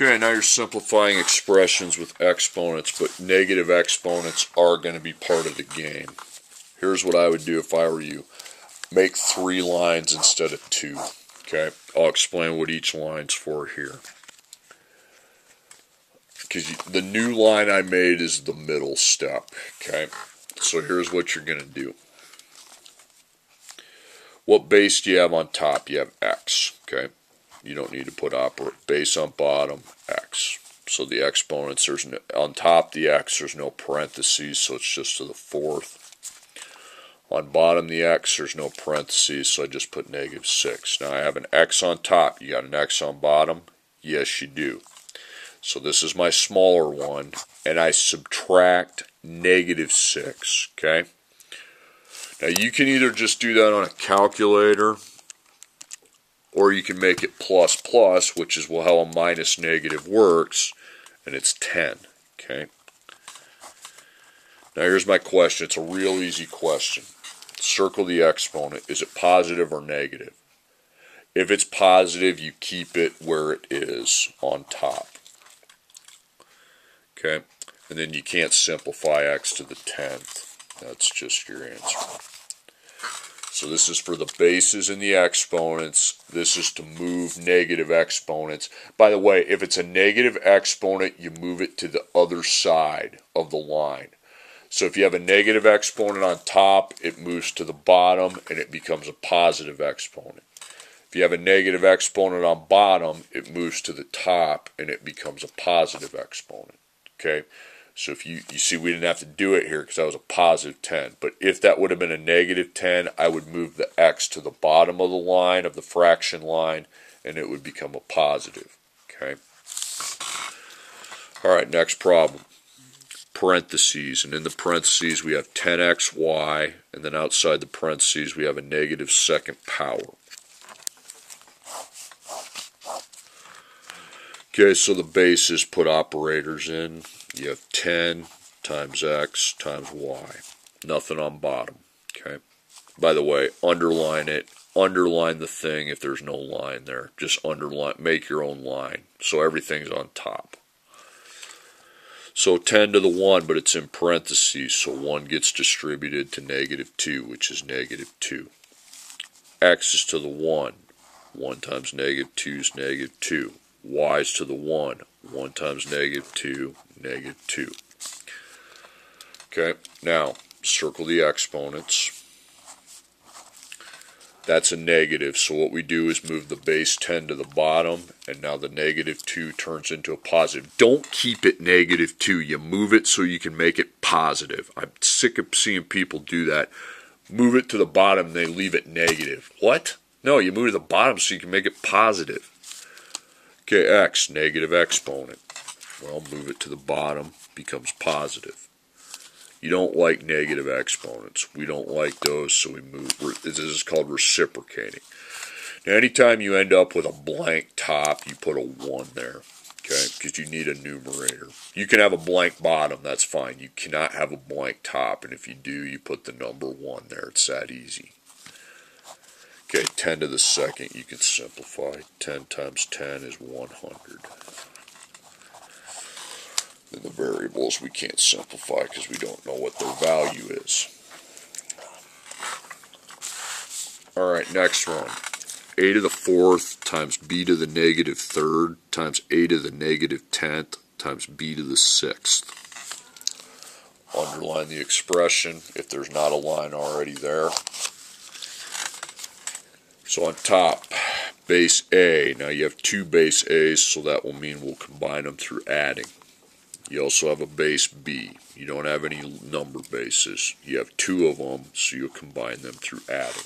Okay, now you're simplifying expressions with exponents, but negative exponents are going to be part of the game. Here's what I would do if I were you. Make three lines instead of two. Okay, I'll explain what each line's for here. Because the new line I made is the middle step. Okay, so here's what you're going to do. What base do you have on top? You have x. Okay, you don't need to put operate base on bottom x. So the exponents there's no, on top the x there's no parentheses, so it's just to the fourth. On bottom the x there's no parentheses, so I just put negative six. Now I have an x on top. You got an x on bottom? Yes, you do. So this is my smaller one, and I subtract negative 6, okay? Now you can either just do that on a calculator, or you can make it plus plus, which is well, how a minus negative works, and it's 10, okay? Now here's my question. It's a real easy question. Circle the exponent. Is it positive or negative? If it's positive, you keep it where it is on top. Okay, and then you can't simplify x to the 10th. That's just your answer. So this is for the bases and the exponents. This is to move negative exponents. By the way, if it's a negative exponent, you move it to the other side of the line. So if you have a negative exponent on top, it moves to the bottom and it becomes a positive exponent. If you have a negative exponent on bottom, it moves to the top and it becomes a positive exponent. Okay, so if you, you see we didn't have to do it here because that was a positive 10. But if that would have been a negative 10, I would move the x to the bottom of the line, of the fraction line, and it would become a positive. Okay. All right, next problem. Parentheses, and in the parentheses we have 10xy, and then outside the parentheses we have a negative second power. Okay, so the bases put operators in. You have 10 times x times y. Nothing on bottom. Okay. By the way, underline it. Underline the thing if there's no line there. Just underline, make your own line. So everything's on top. So 10 to the 1, but it's in parentheses, so 1 gets distributed to negative 2, which is negative 2. x is to the 1. 1 times negative 2 is negative 2 y is to the 1. 1 times negative 2, negative 2. Okay, now circle the exponents. That's a negative, so what we do is move the base 10 to the bottom, and now the negative 2 turns into a positive. Don't keep it negative 2. You move it so you can make it positive. I'm sick of seeing people do that. Move it to the bottom, they leave it negative. What? No, you move it to the bottom so you can make it positive. Okay, x, negative exponent. Well, move it to the bottom, becomes positive. You don't like negative exponents. We don't like those, so we move. This is called reciprocating. Now, anytime you end up with a blank top, you put a 1 there, okay, because you need a numerator. You can have a blank bottom, that's fine. You cannot have a blank top, and if you do, you put the number 1 there. It's that easy. Okay, 10 to the second, you can simplify. 10 times 10 is 100. Then the variables we can't simplify because we don't know what their value is. Alright, next one. a to the fourth times b to the negative third times a to the negative tenth times b to the sixth. Underline the expression if there's not a line already there. So on top, base A. Now you have two base A's, so that will mean we'll combine them through adding. You also have a base B. You don't have any number bases. You have two of them, so you'll combine them through adding.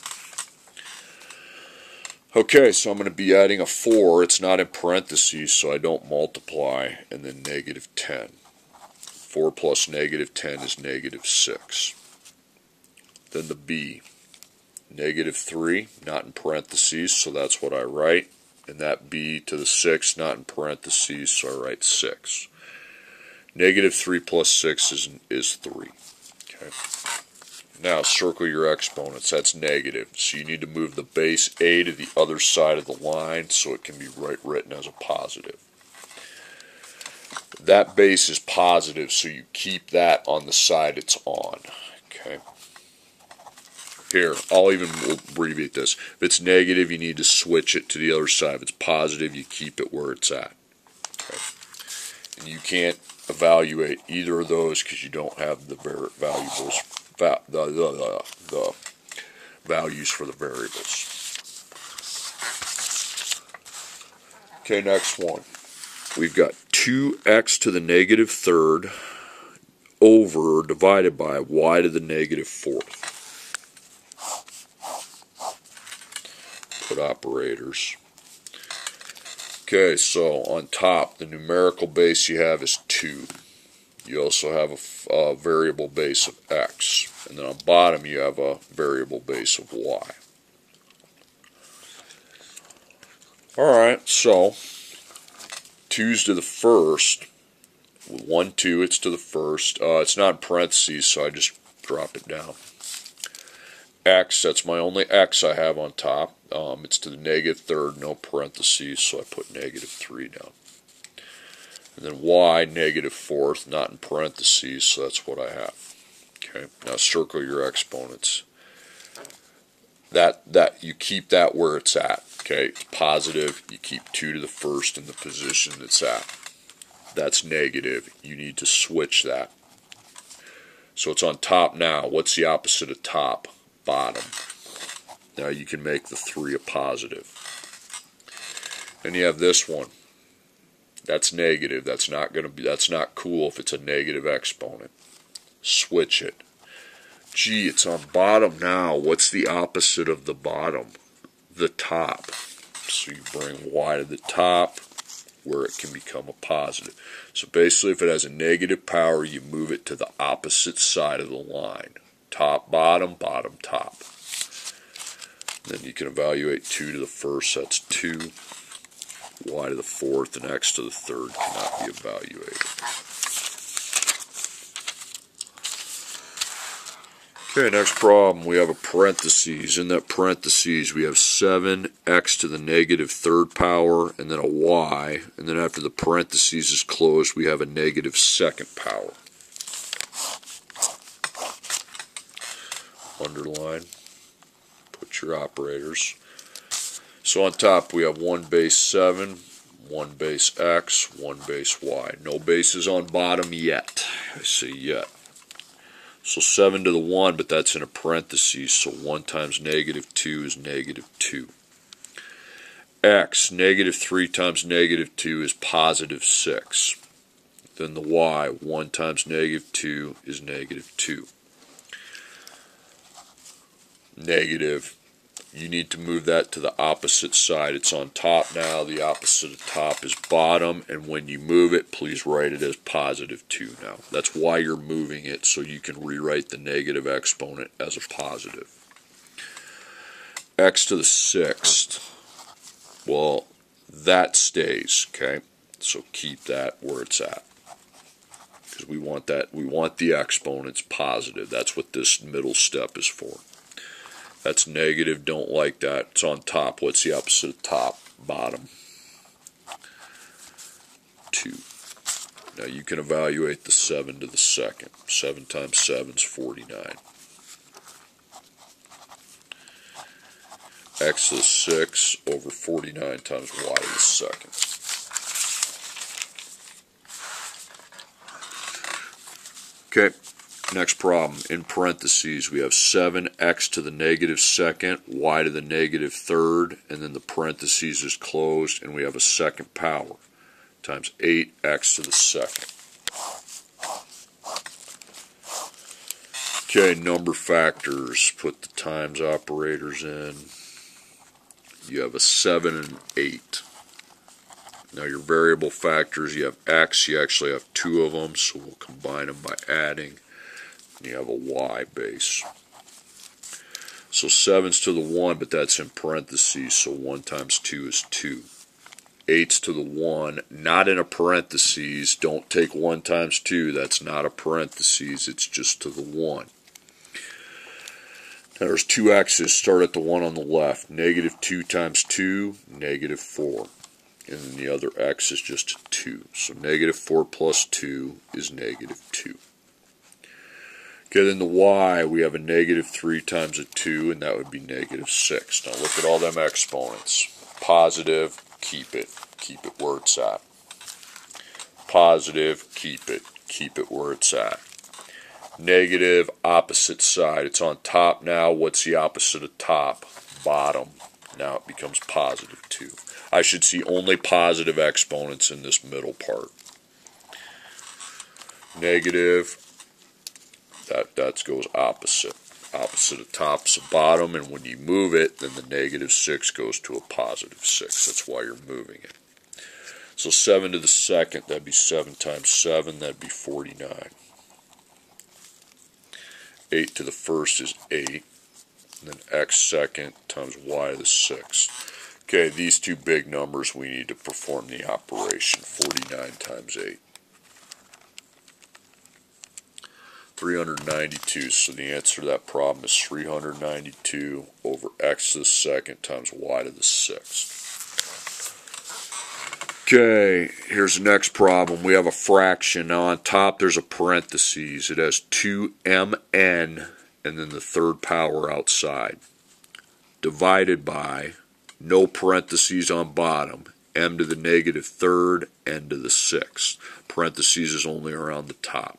Okay, so I'm going to be adding a 4. It's not in parentheses, so I don't multiply, and then negative 10. 4 plus negative 10 is negative 6. Then the B negative 3, not in parentheses, so that's what I write. And that b to the 6, not in parentheses, so I write 6. Negative 3 plus 6 is, is 3. Okay. Now circle your exponents. That's negative. So you need to move the base a to the other side of the line so it can be right written as a positive. that base is positive, so you keep that on the side it's on. Okay. Here, I'll even abbreviate this. If it's negative, you need to switch it to the other side. If it's positive, you keep it where it's at. Okay. And you can't evaluate either of those because you don't have the valuables, the, the, the, the values for the variables. Okay, next one. We've got 2x to the negative third over divided by y to the negative fourth. Put operators. Okay, so on top, the numerical base you have is 2. You also have a, a variable base of x. And then on bottom, you have a variable base of y. Alright, so 2's to the first. 1, 2, it's to the first. Uh, it's not in parentheses, so I just drop it down. X, that's my only X I have on top. Um, it's to the negative third, no parentheses, so I put negative 3 down. And then Y, negative fourth, not in parentheses, so that's what I have. Okay, now circle your exponents. That, that You keep that where it's at. Okay, it's positive, you keep 2 to the first in the position it's at. That's negative, you need to switch that. So it's on top now. What's the opposite of top? Bottom. Now you can make the 3 a positive. Then you have this one. That's negative. That's not going to be that's not cool if it's a negative exponent. Switch it. Gee, it's on bottom now. What's the opposite of the bottom? the top. So you bring y to the top where it can become a positive. So basically if it has a negative power, you move it to the opposite side of the line. Top, bottom, bottom, top. Then you can evaluate 2 to the first, that's 2. Y to the fourth and x to the third cannot be evaluated. Okay, next problem, we have a parentheses. In that parentheses, we have 7x to the negative third power, and then a y, and then after the parentheses is closed, we have a negative second power. Underline, put your operators. So on top, we have 1 base 7, 1 base x, 1 base y. No bases on bottom yet. I say yet. So 7 to the 1, but that's in a parenthesis, so 1 times negative 2 is negative 2. x, negative 3 times negative 2 is positive 6. Then the y, 1 times negative 2 is negative 2. Negative you need to move that to the opposite side. It's on top now. The opposite of top is bottom. And when you move it, please write it as positive 2 now. That's why you're moving it, so you can rewrite the negative exponent as a positive. x to the sixth. Well, that stays, okay? So keep that where it's at. Because we want that, we want the exponents positive. That's what this middle step is for. That's negative, don't like that. It's on top. What's the opposite of top? Bottom. 2. Now you can evaluate the 7 to the second. 7 times 7 is 49. x the 6 over 49 times y to the second. Okay. Next problem, in parentheses, we have 7x to the negative second, y to the negative third, and then the parentheses is closed, and we have a second power, times 8x to the second. Okay, number factors, put the times operators in. You have a 7 and 8. Now your variable factors, you have x, you actually have two of them, so we'll combine them by adding you have a y base. So 7's to the 1, but that's in parentheses, so 1 times 2 is 2. 8's to the 1, not in a parentheses. Don't take 1 times 2, that's not a parentheses, it's just to the 1. Now there's two x's, start at the one on the left. Negative 2 times 2, negative 4. and then the other x is just 2. So negative 4 plus 2 is negative 2. Okay, then the y, we have a negative 3 times a 2, and that would be negative 6. Now look at all them exponents. Positive, keep it. Keep it where it's at. Positive, keep it. Keep it where it's at. Negative, opposite side. It's on top now. What's the opposite of top? Bottom. Now it becomes positive 2. I should see only positive exponents in this middle part. Negative, that goes opposite. Opposite of top's a bottom, and when you move it, then the negative 6 goes to a positive 6. That's why you're moving it. So 7 to the second, that'd be 7 times 7, that'd be 49. 8 to the first is 8. And then x second times y to the sixth. Okay, these two big numbers we need to perform the operation. 49 times 8. 392. So the answer to that problem is 392 over x to the second times y to the sixth. Okay, here's the next problem. We have a fraction. Now on top there's a parentheses. It has 2mn and then the third power outside. Divided by, no parentheses on bottom, m to the negative third, n to the sixth. Parentheses is only around the top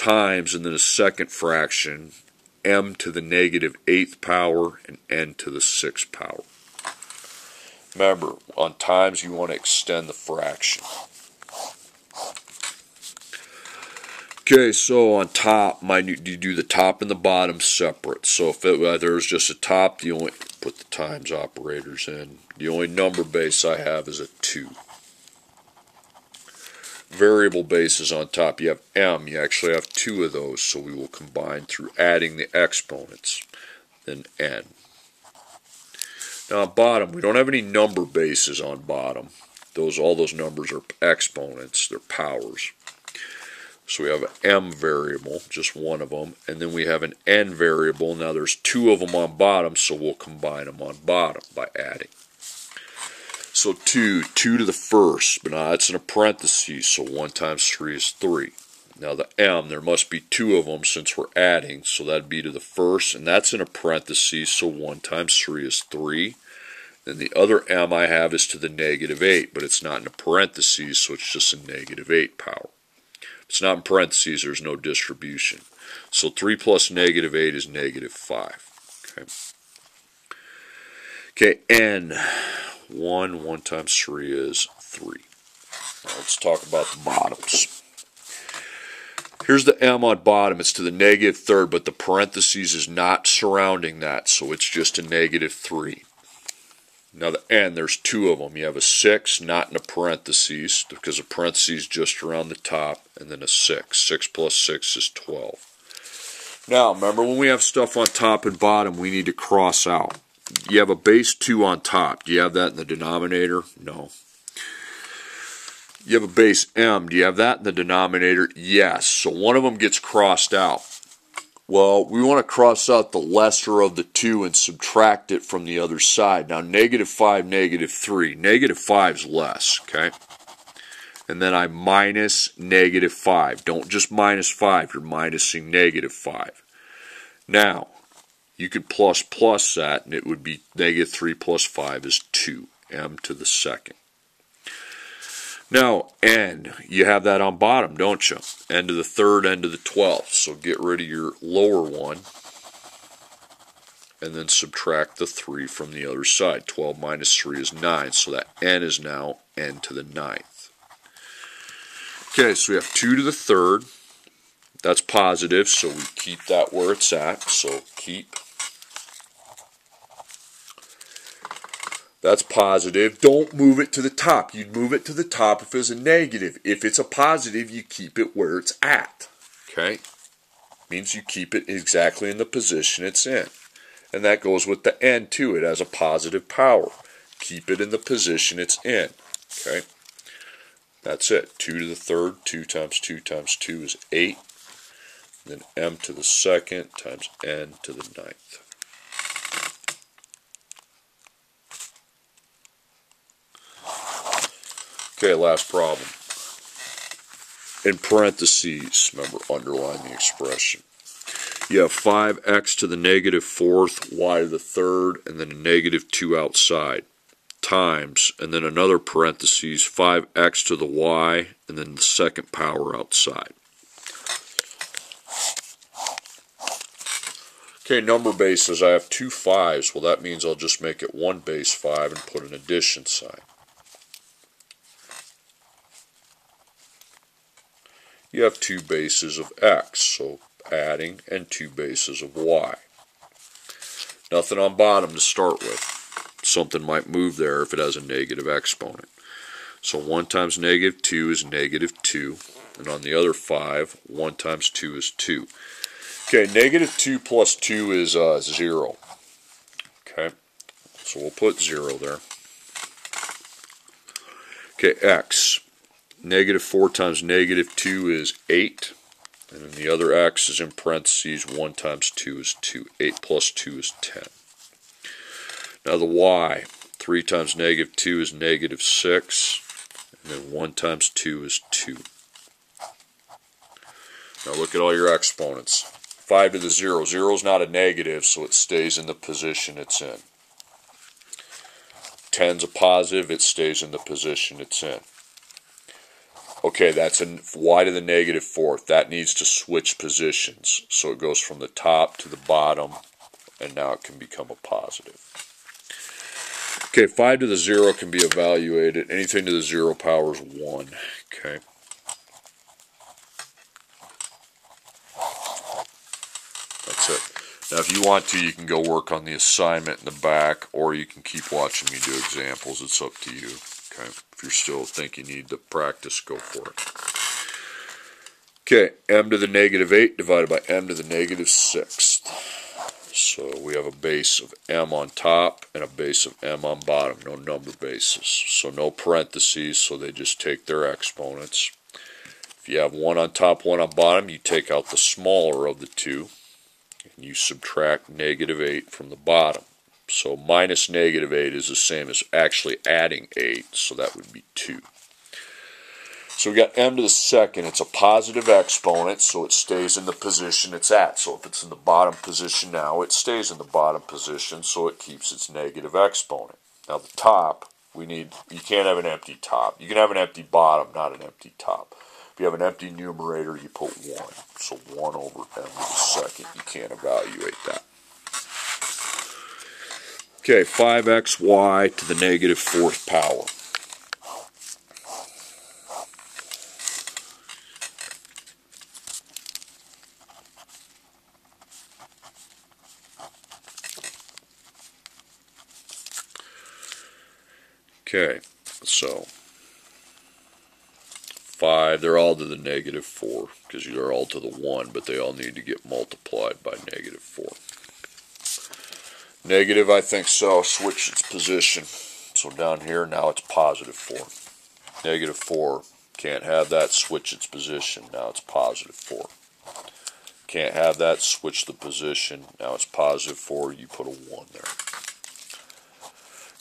times, and then a second fraction, m to the negative eighth power and n to the sixth power. Remember, on times you want to extend the fraction. Okay, so on top, you do the top and the bottom separate. So if it, uh, there's just a top, you only put the times operators in. The only number base I have is a 2 variable bases on top. You have m, you actually have two of those, so we will combine through adding the exponents, then n. Now bottom, we don't have any number bases on bottom. Those All those numbers are exponents, they're powers. So we have an m variable, just one of them, and then we have an n variable. Now there's two of them on bottom, so we'll combine them on bottom by adding. So 2, 2 to the first, but now it's in a parenthesis, so 1 times 3 is 3. Now the m, there must be two of them since we're adding, so that'd be to the first, and that's in a parenthesis, so 1 times 3 is 3. Then the other m I have is to the negative 8, but it's not in a parenthesis, so it's just a negative 8 power. If it's not in parentheses, there's no distribution. So 3 plus negative 8 is negative 5. Okay, okay n. 1. 1 times 3 is 3. Now let's talk about the bottoms. Here's the m on bottom. It's to the negative third, but the parentheses is not surrounding that, so it's just a negative 3. Now the n, there's two of them. You have a 6, not in a parentheses, because a parentheses just around the top, and then a 6. 6 plus 6 is 12. Now, remember when we have stuff on top and bottom, we need to cross out you have a base 2 on top. Do you have that in the denominator? No. You have a base m. Do you have that in the denominator? Yes. So one of them gets crossed out. Well, we want to cross out the lesser of the two and subtract it from the other side. Now, negative 5, negative 3. Negative 5 is less, okay? And then I minus negative 5. Don't just minus 5. You're minusing negative 5. Now, you could plus plus that, and it would be negative 3 plus 5 is 2, m to the second. Now, n, you have that on bottom, don't you? n to the third, n to the 12th. So get rid of your lower one, and then subtract the 3 from the other side. 12 minus 3 is 9, so that n is now n to the ninth. Okay, so we have 2 to the third. That's positive, so we keep that where it's at. So keep That's positive. Don't move it to the top. You'd move it to the top if it's a negative. If it's a positive, you keep it where it's at. Okay? Means you keep it exactly in the position it's in. And that goes with the n too. It has a positive power. Keep it in the position it's in. Okay? That's it. 2 to the third. 2 times 2 times 2 is 8. Then m to the second times n to the ninth. Okay, last problem. In parentheses, remember, underline the expression. You have 5x to the negative fourth, y to the third, and then a negative 2 outside, times, and then another parentheses, 5x to the y, and then the second power outside. Okay, number bases, I have two fives. Well, that means I'll just make it one base 5 and put an addition sign. You have two bases of x, so adding, and two bases of y. Nothing on bottom to start with. Something might move there if it has a negative exponent. So 1 times negative 2 is negative 2. And on the other 5, 1 times 2 is 2. Okay, negative 2 plus 2 is uh, 0. Okay, so we'll put 0 there. Okay, x. Negative 4 times negative 2 is 8. And then the other x is in parentheses. 1 times 2 is 2. 8 plus 2 is 10. Now the y. 3 times negative 2 is negative 6. And then 1 times 2 is 2. Now look at all your exponents. 5 to the 0. 0 is not a negative, so it stays in the position it's in. 10's a positive, it stays in the position it's in. Okay, that's a y to the negative fourth. That needs to switch positions. So it goes from the top to the bottom, and now it can become a positive. Okay, 5 to the 0 can be evaluated. Anything to the 0 power is 1. Okay. That's it. Now, if you want to, you can go work on the assignment in the back, or you can keep watching me do examples. It's up to you. Okay, if you still think you need to practice, go for it. Okay, m to the negative 8 divided by m to the negative 6th. So we have a base of m on top and a base of m on bottom, no number bases. So no parentheses, so they just take their exponents. If you have one on top, one on bottom, you take out the smaller of the two and you subtract negative 8 from the bottom. So minus negative 8 is the same as actually adding 8, so that would be 2. So we got m to the second. It's a positive exponent, so it stays in the position it's at. So if it's in the bottom position now, it stays in the bottom position, so it keeps its negative exponent. Now the top, we need, you can't have an empty top. You can have an empty bottom, not an empty top If you have an empty numerator, you put 1. So 1 over m to the second. You can't evaluate that. Okay, 5xy to the negative fourth power. Okay, so 5, they're all to the negative 4 because they're all to the 1, but they all need to get multiplied by negative 4. Negative, I think so, switch its position. So down here, now it's positive 4. Negative 4, can't have that, switch its position. Now it's positive 4. Can't have that, switch the position. Now it's positive 4, you put a 1 there.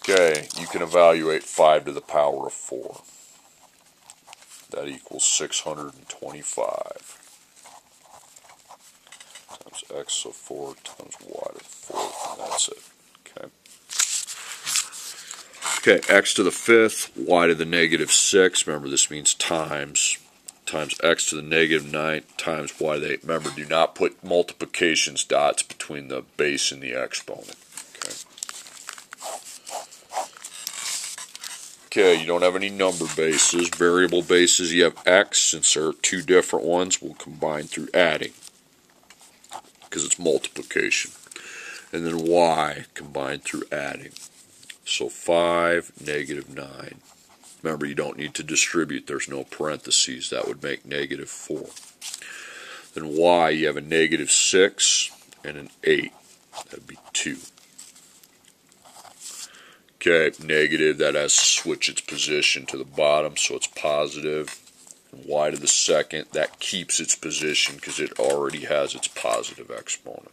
Okay, you can evaluate 5 to the power of 4. That equals 625 times x of 4 times y to the 4th, and that's it. Okay. Okay, x to the 5th, y to the negative 6. Remember, this means times. Times x to the negative 9 times y to the 8. Remember, do not put multiplications dots between the base and the exponent. Okay, Okay, you don't have any number bases. Variable bases, you have x. Since there are two different ones, we'll combine through adding because it's multiplication. And then y combined through adding. So 5, negative 9. Remember, you don't need to distribute. There's no parentheses. That would make negative 4. Then y, you have a negative 6 and an 8. That would be 2. Okay, negative, that has to switch its position to the bottom, so it's positive. Y to the second, that keeps its position because it already has its positive exponent.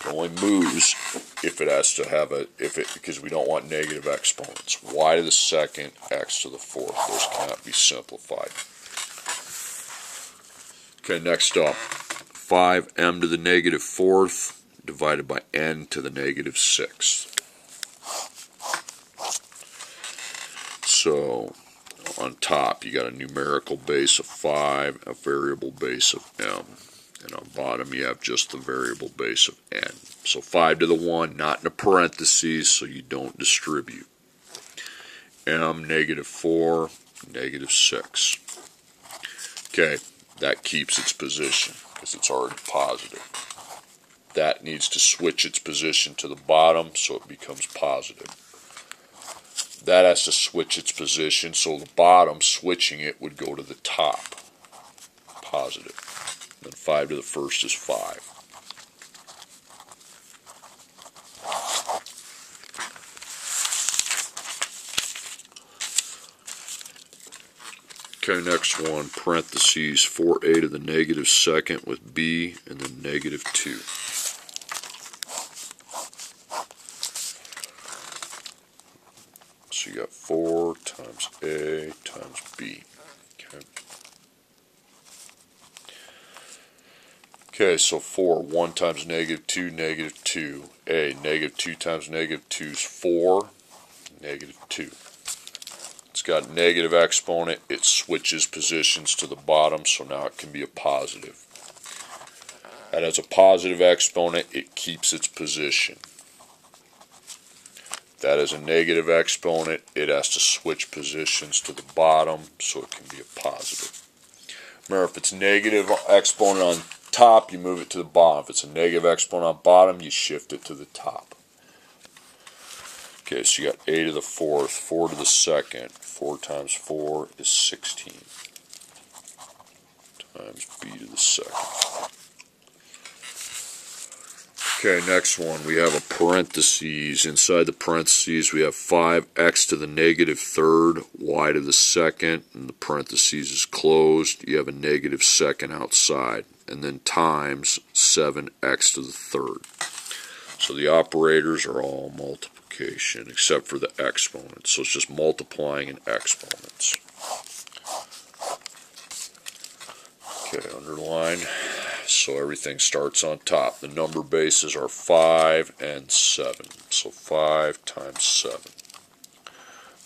It only moves if it has to have a, if it, because we don't want negative exponents. y to the second, x to the fourth. Those cannot be simplified. Okay, next up. 5m to the negative fourth divided by n to the negative sixth. So, on top, you got a numerical base of 5, a variable base of m. And on bottom, you have just the variable base of n. So 5 to the 1, not in a parentheses, so you don't distribute. m, negative 4, negative 6. Okay, that keeps its position because it's already positive. That needs to switch its position to the bottom so it becomes positive. That has to switch its position so the bottom, switching it, would go to the top. Positive. Then 5 to the first is 5. Okay, next one, parentheses, 4a to the negative second with b and then negative 2. So you got 4 times a times b. Okay. Okay, so 4, 1 times negative 2, negative 2. A, negative 2 times negative 2 is 4, negative 2. It's got negative exponent. It switches positions to the bottom, so now it can be a positive. That has a positive exponent. It keeps its position. That is a negative exponent. It has to switch positions to the bottom, so it can be a positive. Remember, if it's negative exponent on top, you move it to the bottom. If it's a negative exponent on bottom, you shift it to the top. Okay, so you got a to the fourth, 4 to the second. 4 times 4 is 16 times b to the second. Okay, next one, we have a parentheses. Inside the parentheses, we have 5x to the negative third, y to the second, and the parentheses is closed. You have a negative second outside and then times 7x to the third. So the operators are all multiplication except for the exponents. So it's just multiplying in exponents. Okay, underline. So everything starts on top. The number bases are 5 and 7. So 5 times 7.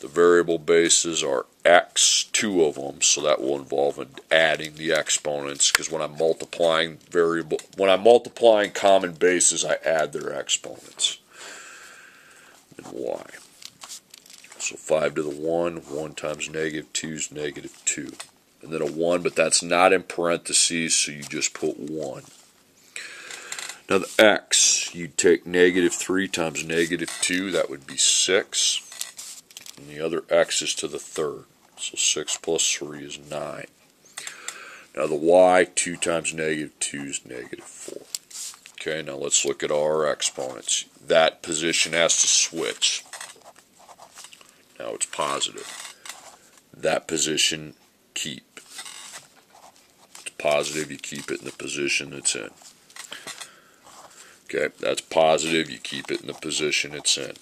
The variable bases are x, two of them, so that will involve adding the exponents because when I'm multiplying variable, when I'm multiplying common bases, I add their exponents. And y. So 5 to the 1, 1 times negative 2 is negative 2. And then a 1, but that's not in parentheses, so you just put 1. Now the x, you'd take negative 3 times negative 2, that would be 6 and the other x is to the third. So 6 plus 3 is 9. Now the y, 2 times negative 2 is negative 4. Okay, now let's look at our exponents. That position has to switch. Now it's positive. That position, keep. Positive, you keep it in the position it's in. Okay, that's positive, you keep it in the position it's in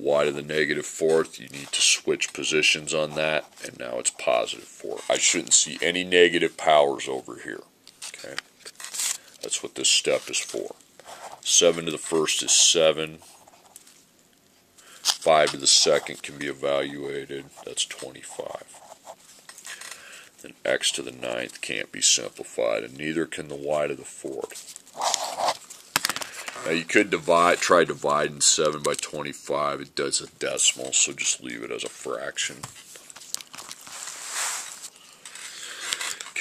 y to the negative fourth, you need to switch positions on that, and now it's positive four. I shouldn't see any negative powers over here. Okay, That's what this step is for. 7 to the first is 7. 5 to the second can be evaluated. That's 25. Then x to the ninth can't be simplified, and neither can the y to the fourth. Now you could divide, try dividing 7 by 25. It does a decimal, so just leave it as a fraction.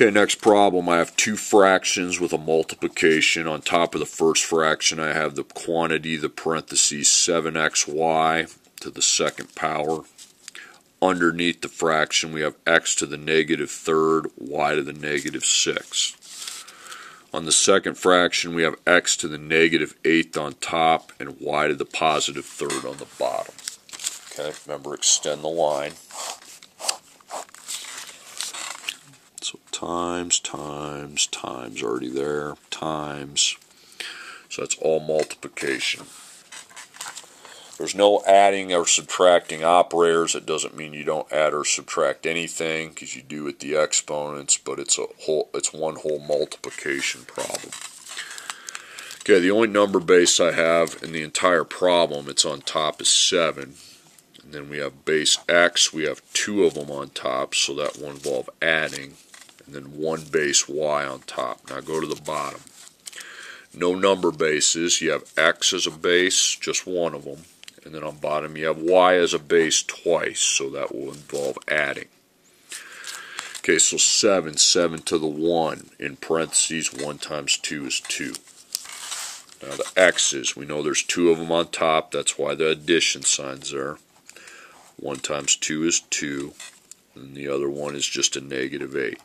Okay, next problem. I have two fractions with a multiplication. On top of the first fraction, I have the quantity, the parentheses 7xy to the second power. Underneath the fraction, we have x to the negative third, y to the negative 6. On the second fraction, we have x to the negative eighth on top and y to the positive third on the bottom. Okay, remember extend the line. So times, times, times already there, times. So that's all multiplication. There's no adding or subtracting operators. It doesn't mean you don't add or subtract anything because you do with the exponents, but it's a whole it's one whole multiplication problem. Okay, the only number base I have in the entire problem, it's on top is 7. And then we have base x, we have two of them on top, so that will involve adding. And then one base y on top. Now go to the bottom. No number bases, you have x as a base, just one of them. And then on bottom you have y as a base twice, so that will involve adding. Okay, so 7, 7 to the 1, in parentheses, 1 times 2 is 2. Now the x's, we know there's two of them on top, that's why the addition sign's there. 1 times 2 is 2, and the other one is just a negative 8.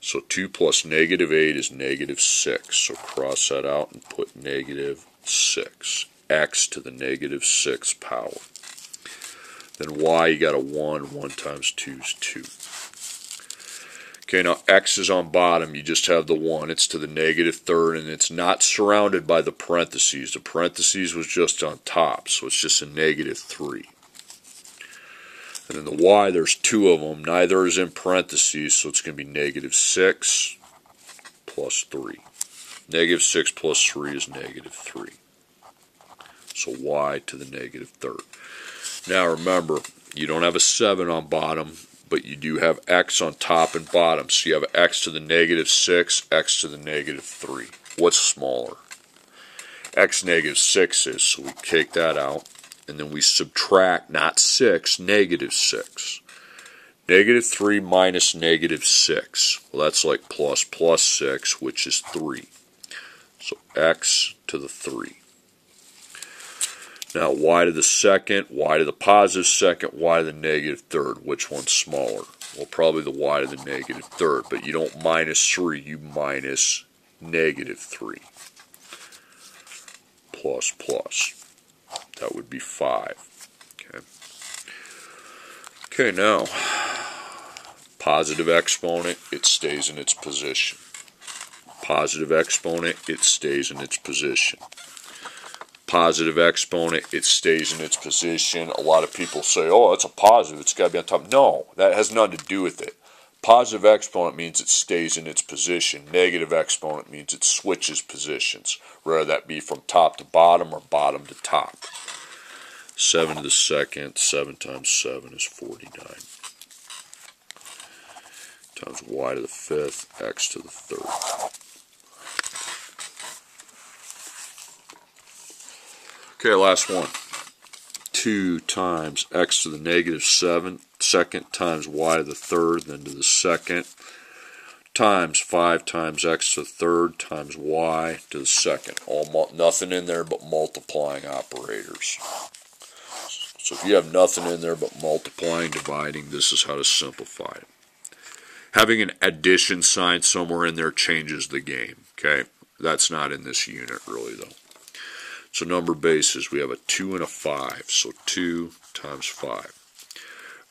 So 2 plus negative 8 is negative 6, so cross that out and put negative 6 x to the negative 6 power. Then y, you got a 1. 1 times 2 is 2. Okay, now x is on bottom. You just have the 1. It's to the negative third, and it's not surrounded by the parentheses. The parentheses was just on top, so it's just a negative 3. And then the y, there's two of them. Neither is in parentheses, so it's going to be negative 6 plus 3. Negative 6 plus 3 is negative 3 so y to the negative third. Now remember, you don't have a 7 on bottom, but you do have x on top and bottom. So you have x to the negative 6, x to the negative 3. What's smaller? x negative 6 is, so we take that out. And then we subtract, not 6, negative 6. Negative 3 minus negative 6. Well, that's like plus plus 6, which is 3. So x to the 3. Now, y to the second, y to the positive second, y to the negative third. Which one's smaller? Well, probably the y to the negative third, but you don't minus 3, you minus negative 3. Plus, plus. That would be 5. Okay. Okay, now, positive exponent, it stays in its position. Positive exponent, it stays in its position positive exponent, it stays in its position. A lot of people say, oh, that's a positive, it's got to be on top. No, that has nothing to do with it. Positive exponent means it stays in its position. Negative exponent means it switches positions, whether that be from top to bottom or bottom to top. 7 to the second, 7 times 7 is 49. Times y to the fifth, x to the third. Okay, last one. 2 times x to the negative 7, second times y to the third, then to the second, times 5 times x to the third times y to the second. All Nothing in there but multiplying operators. So if you have nothing in there but multiplying, dividing, this is how to simplify it. Having an addition sign somewhere in there changes the game, okay? That's not in this unit really though. So number bases, we have a 2 and a 5. So 2 times 5.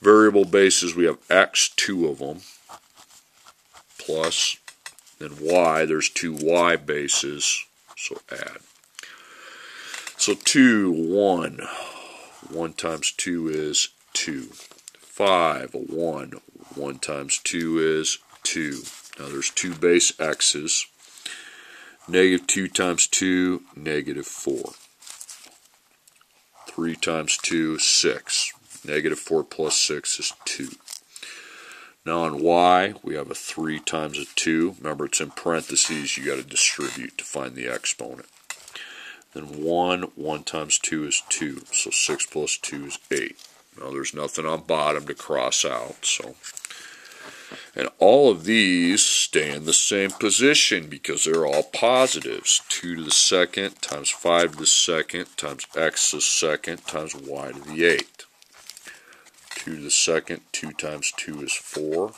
Variable bases, we have x, two of them, plus, then y, there's two y bases, so add. So 2, 1. 1 times 2 is 2. 5, 1. 1 times 2 is 2. Now there's two base x's. Negative 2 times 2, negative 4. 3 times 2, 6. Negative 4 plus 6 is 2. Now on y, we have a 3 times a 2. Remember, it's in parentheses. you got to distribute to find the exponent. Then 1, 1 times 2 is 2. So 6 plus 2 is 8. Now there's nothing on bottom to cross out, so and all of these stay in the same position because they're all positives. 2 to the second times 5 to the second times x to the second times y to the eighth. 2 to the second, 2 times 2 is 4.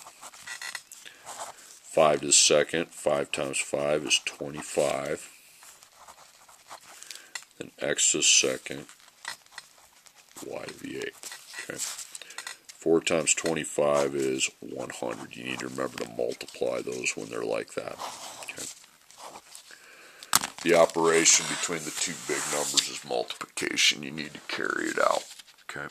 5 to the second, 5 times 5 is 25. Then x to the second, y to the eighth. Okay. 4 times 25 is 100. You need to remember to multiply those when they're like that. Okay. the operation between the two big numbers is multiplication. You need to carry it out. Okay.